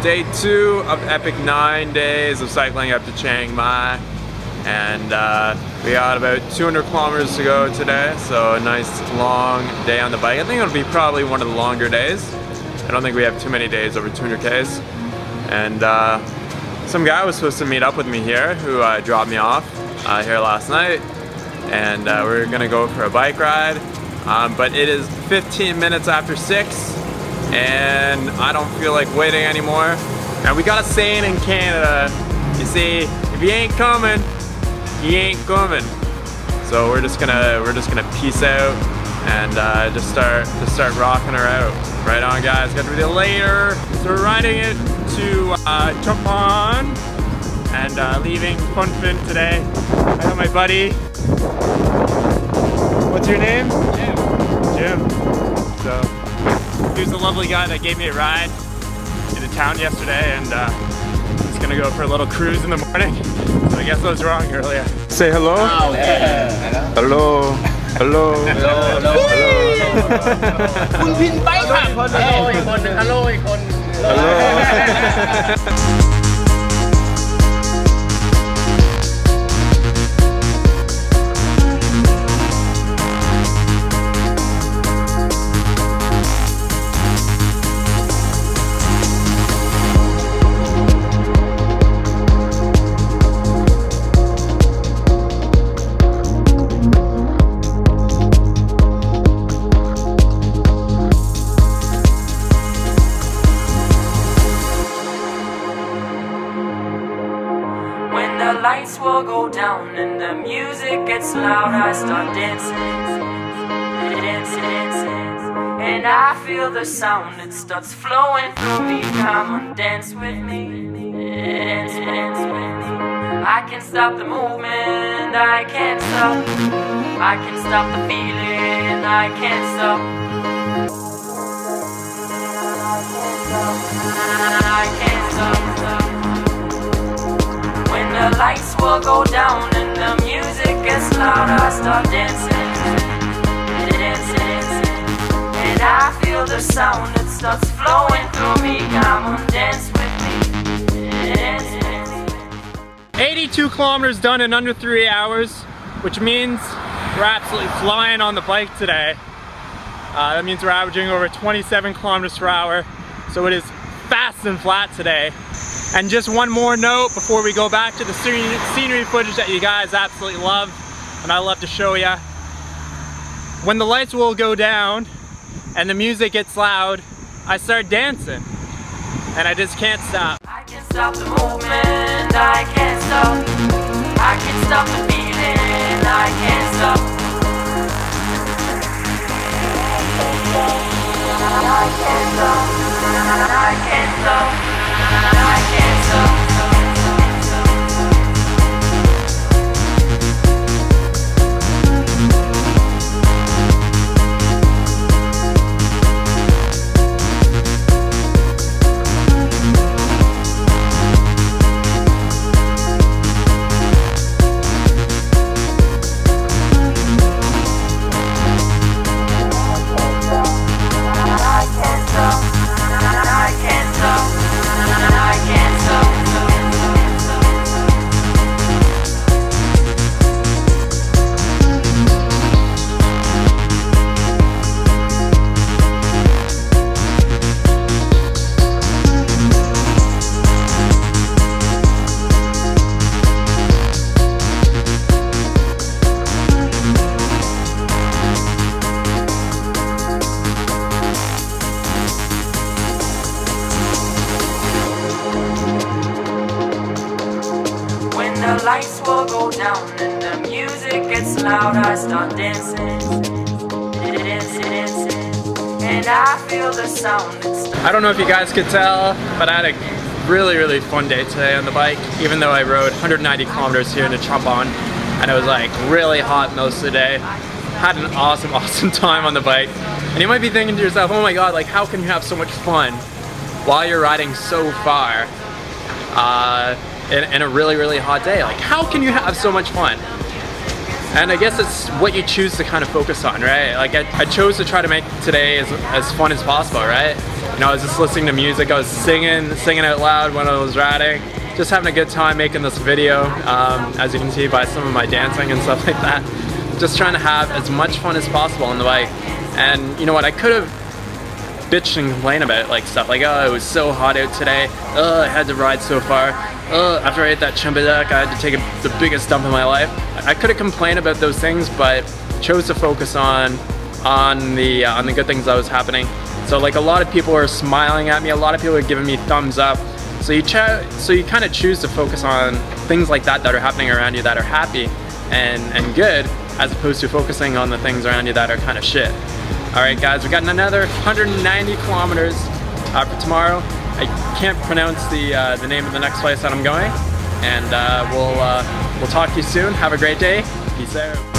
Day two of epic nine days of cycling up to Chiang Mai. And uh, we got about 200 kilometers to go today. So a nice long day on the bike. I think it'll be probably one of the longer days. I don't think we have too many days over 200 Ks. And uh, some guy was supposed to meet up with me here who uh, dropped me off uh, here last night. And uh, we're gonna go for a bike ride. Um, but it is 15 minutes after 6 and I don't feel like waiting anymore. Now we got a saying in Canada, you see, if you ain't coming, you ain't coming. So we're just gonna we're just gonna peace out and uh, just start just start rocking her out. Right on, guys. Got to be later. So we're riding it to uh, Chumphon and uh, leaving Phunphin today. I got my buddy. What's your name? Jim. Jim. So. He was the lovely guy that gave me a ride into town yesterday and uh, he's gonna go for a little cruise in the morning. So I guess I was wrong earlier. Say hello. Oh, yeah. Hello. Hello. Hello. Hello. Hello. คุณพินไปค่ะฮัลโหลอีกคนหนึ่งฮัลโหลอีกคนหนึ่ง Hello. When Lights will go down and the music gets loud, I start dancing, dancing, dancing. And I feel the sound, it starts flowing through me. Come on, dance with me, dance, dance with me. I can't stop the movement, I can't stop. I can't stop the feeling, I can't stop. I can't stop. When the lights will go down and the music gets loud, I start dancing, dancing. And I feel the sound that starts flowing through me. Come on, dance with me, dance, dance. 82 kilometers done in under three hours, which means we're absolutely flying on the bike today. Uh, that means we're averaging over 27 kilometers per hour. So it is fast and flat today. And just one more note before we go back to the scenery footage that you guys absolutely love and I love to show you. When the lights will go down and the music gets loud, I start dancing and I just can't stop. I can't stop the movement, I can't stop. I can't stop the feeling, I can't stop. I can't stop. I can't stop. Lights will go down and the music gets loud, I start dancing. And I feel the sound. I don't know if you guys could tell, but I had a really, really fun day today on the bike, even though I rode 190 kilometers here into Chumphon, and it was like really hot most of the day. Had an awesome, awesome time on the bike. And you might be thinking to yourself, oh my god, like how can you have so much fun while you're riding so far uh, in, in a really, really hot day? Like how can you have so much fun? and I guess it's what you choose to kind of focus on, right? Like I, I chose to try to make today as, as fun as possible, right? You know, I was just listening to music, I was singing, singing out loud when I was riding, just having a good time making this video, um, as you can see by some of my dancing and stuff like that. Just trying to have as much fun as possible on the bike. And you know what, I could have bitched and complained about like stuff like, oh, it was so hot out today, oh, I had to ride so far, oh, after I ate that Chempedak, I had to take a, the biggest dump in my life. I could have complained about those things, but chose to focus on on the uh, on the good things that was happening. So like a lot of people are smiling at me, a lot of people are giving me thumbs up. So you so you kind of choose to focus on things like that that are happening around you that are happy and and good, as opposed to focusing on the things around you that are kind of shit. All right, guys, we got another 190 kilometers uh, for tomorrow. I can't pronounce the uh, the name of the next place that I'm going, and uh, we'll uh, we'll talk to you soon. Have a great day. Peace out.